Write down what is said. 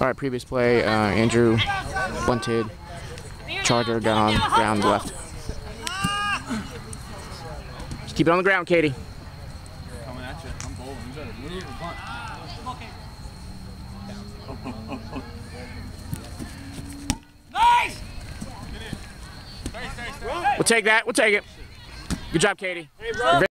All right, previous play, uh, Andrew bunted, Charger down on ground left. Just keep it on the ground, Katie. Coming at you. I'm bowling. Bunt. We'll take that. We'll take it. Good job, Katie.